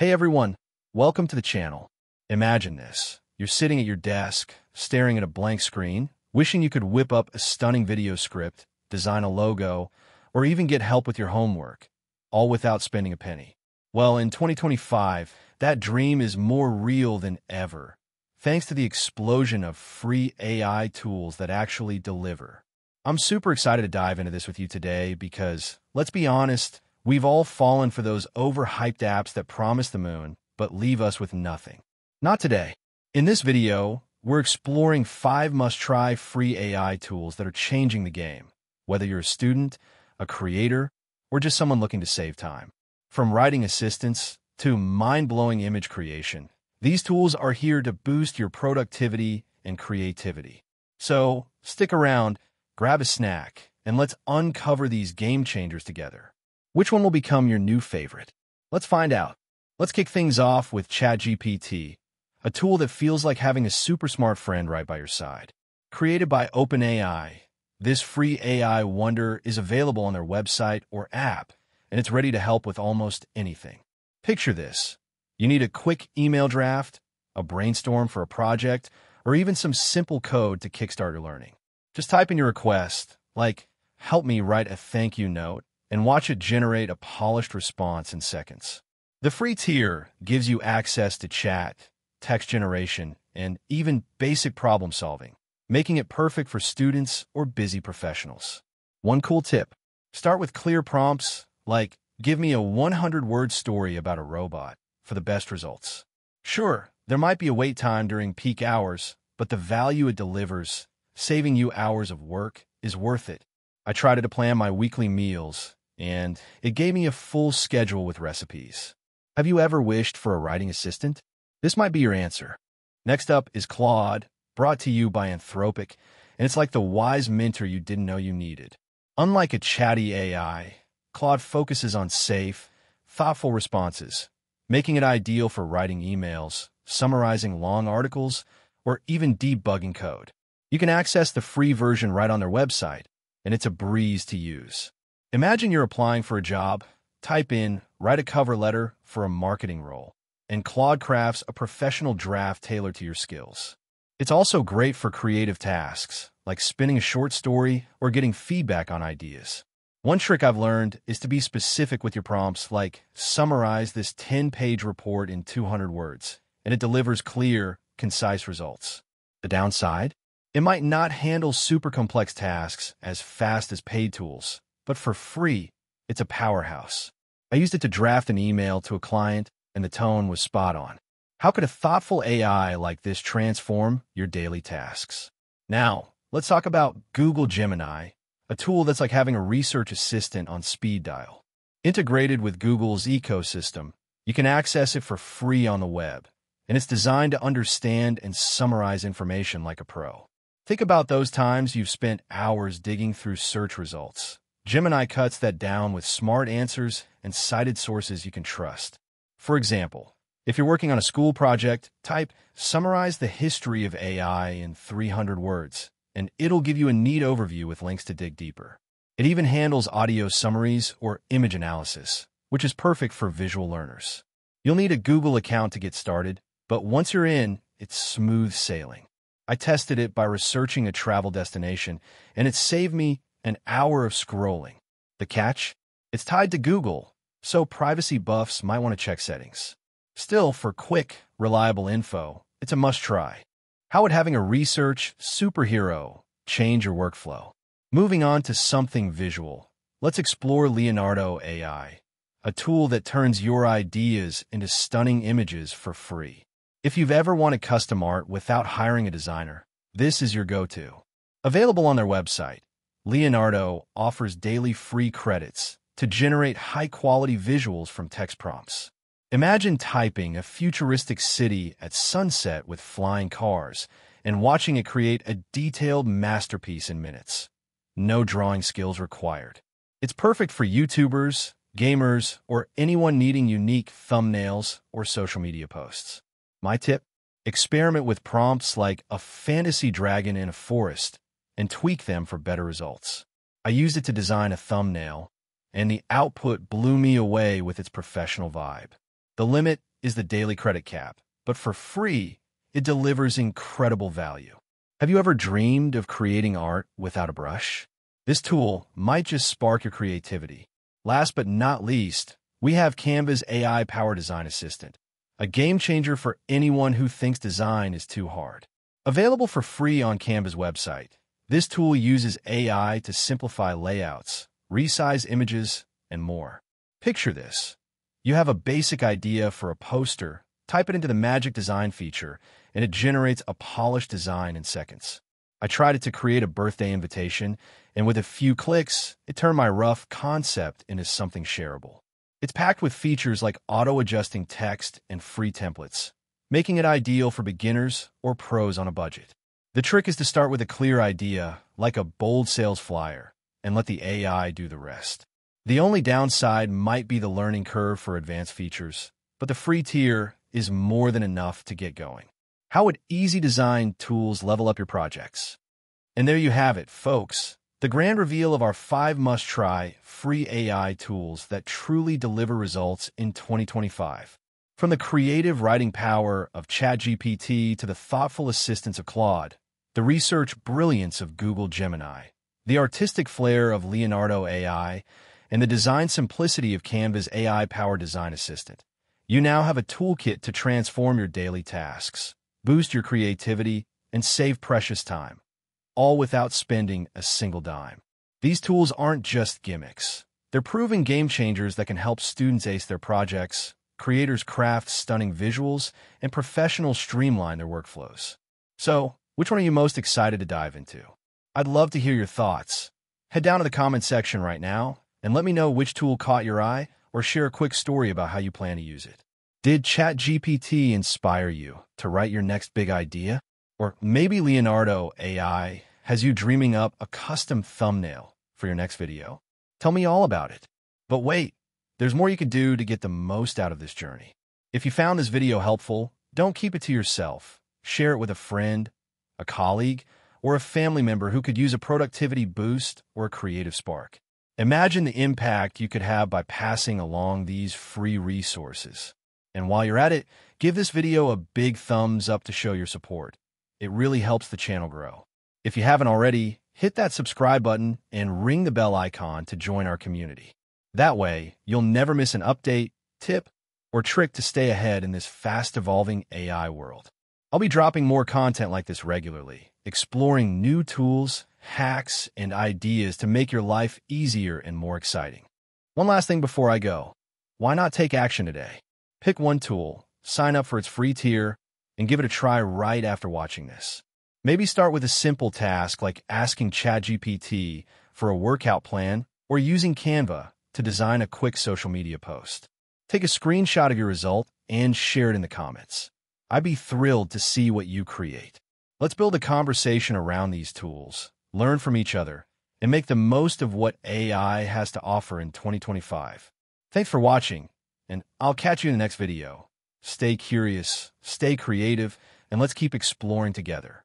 Hey everyone, welcome to the channel. Imagine this. You're sitting at your desk, staring at a blank screen, wishing you could whip up a stunning video script, design a logo, or even get help with your homework, all without spending a penny. Well, in 2025, that dream is more real than ever, thanks to the explosion of free AI tools that actually deliver. I'm super excited to dive into this with you today because, let's be honest, we've all fallen for those overhyped apps that promise the moon but leave us with nothing. Not today. In this video, we're exploring five must-try free AI tools that are changing the game, whether you're a student, a creator, or just someone looking to save time. From writing assistance to mind-blowing image creation, these tools are here to boost your productivity and creativity. So, stick around grab a snack, and let's uncover these game changers together. Which one will become your new favorite? Let's find out. Let's kick things off with ChatGPT, a tool that feels like having a super smart friend right by your side. Created by OpenAI, this free AI wonder is available on their website or app, and it's ready to help with almost anything. Picture this. You need a quick email draft, a brainstorm for a project, or even some simple code to kickstart your learning. Just type in your request, like, help me write a thank you note, and watch it generate a polished response in seconds. The free tier gives you access to chat, text generation, and even basic problem solving, making it perfect for students or busy professionals. One cool tip, start with clear prompts like, give me a 100-word story about a robot for the best results. Sure, there might be a wait time during peak hours, but the value it delivers saving you hours of work is worth it. I tried to plan my weekly meals, and it gave me a full schedule with recipes. Have you ever wished for a writing assistant? This might be your answer. Next up is Claude, brought to you by Anthropic, and it's like the wise mentor you didn't know you needed. Unlike a chatty AI, Claude focuses on safe, thoughtful responses, making it ideal for writing emails, summarizing long articles, or even debugging code. You can access the free version right on their website, and it's a breeze to use. Imagine you're applying for a job, type in, write a cover letter for a marketing role, and Claude crafts a professional draft tailored to your skills. It's also great for creative tasks, like spinning a short story or getting feedback on ideas. One trick I've learned is to be specific with your prompts, like summarize this 10-page report in 200 words, and it delivers clear, concise results. The downside? It might not handle super complex tasks as fast as paid tools, but for free, it's a powerhouse. I used it to draft an email to a client, and the tone was spot on. How could a thoughtful AI like this transform your daily tasks? Now, let's talk about Google Gemini, a tool that's like having a research assistant on speed dial. Integrated with Google's ecosystem, you can access it for free on the web, and it's designed to understand and summarize information like a pro. Think about those times you've spent hours digging through search results. Gemini cuts that down with smart answers and cited sources you can trust. For example, if you're working on a school project, type Summarize the history of AI in 300 words, and it'll give you a neat overview with links to dig deeper. It even handles audio summaries or image analysis, which is perfect for visual learners. You'll need a Google account to get started, but once you're in, it's smooth sailing. I tested it by researching a travel destination, and it saved me an hour of scrolling. The catch? It's tied to Google, so privacy buffs might want to check settings. Still, for quick, reliable info, it's a must-try. How would having a research superhero change your workflow? Moving on to something visual, let's explore Leonardo AI, a tool that turns your ideas into stunning images for free. If you've ever wanted custom art without hiring a designer, this is your go-to. Available on their website, Leonardo offers daily free credits to generate high-quality visuals from text prompts. Imagine typing a futuristic city at sunset with flying cars and watching it create a detailed masterpiece in minutes. No drawing skills required. It's perfect for YouTubers, gamers, or anyone needing unique thumbnails or social media posts. My tip? Experiment with prompts like a fantasy dragon in a forest and tweak them for better results. I used it to design a thumbnail, and the output blew me away with its professional vibe. The limit is the daily credit cap, but for free, it delivers incredible value. Have you ever dreamed of creating art without a brush? This tool might just spark your creativity. Last but not least, we have Canva's AI Power Design Assistant, a game changer for anyone who thinks design is too hard. Available for free on Canva's website, this tool uses AI to simplify layouts, resize images, and more. Picture this. You have a basic idea for a poster, type it into the Magic Design feature, and it generates a polished design in seconds. I tried it to create a birthday invitation, and with a few clicks, it turned my rough concept into something shareable. It's packed with features like auto-adjusting text and free templates, making it ideal for beginners or pros on a budget. The trick is to start with a clear idea, like a bold sales flyer, and let the AI do the rest. The only downside might be the learning curve for advanced features, but the free tier is more than enough to get going. How would easy design tools level up your projects? And there you have it, folks. The grand reveal of our five must-try free AI tools that truly deliver results in 2025. From the creative writing power of ChatGPT to the thoughtful assistance of Claude, the research brilliance of Google Gemini, the artistic flair of Leonardo AI, and the design simplicity of Canva's AI-powered design assistant. You now have a toolkit to transform your daily tasks, boost your creativity, and save precious time, all without spending a single dime. These tools aren't just gimmicks. They're proven game changers that can help students ace their projects, creators craft stunning visuals, and professionals streamline their workflows. So, which one are you most excited to dive into? I'd love to hear your thoughts. Head down to the comment section right now and let me know which tool caught your eye or share a quick story about how you plan to use it. Did ChatGPT inspire you to write your next big idea? Or maybe Leonardo AI has you dreaming up a custom thumbnail for your next video? Tell me all about it. But wait, there's more you can do to get the most out of this journey. If you found this video helpful, don't keep it to yourself. Share it with a friend, a colleague, or a family member who could use a productivity boost or a creative spark. Imagine the impact you could have by passing along these free resources. And while you're at it, give this video a big thumbs up to show your support. It really helps the channel grow. If you haven't already, hit that subscribe button and ring the bell icon to join our community. That way, you'll never miss an update, tip, or trick to stay ahead in this fast-evolving AI world. I'll be dropping more content like this regularly, exploring new tools hacks, and ideas to make your life easier and more exciting. One last thing before I go. Why not take action today? Pick one tool, sign up for its free tier, and give it a try right after watching this. Maybe start with a simple task like asking ChatGPT for a workout plan or using Canva to design a quick social media post. Take a screenshot of your result and share it in the comments. I'd be thrilled to see what you create. Let's build a conversation around these tools learn from each other, and make the most of what AI has to offer in 2025. Thanks for watching, and I'll catch you in the next video. Stay curious, stay creative, and let's keep exploring together.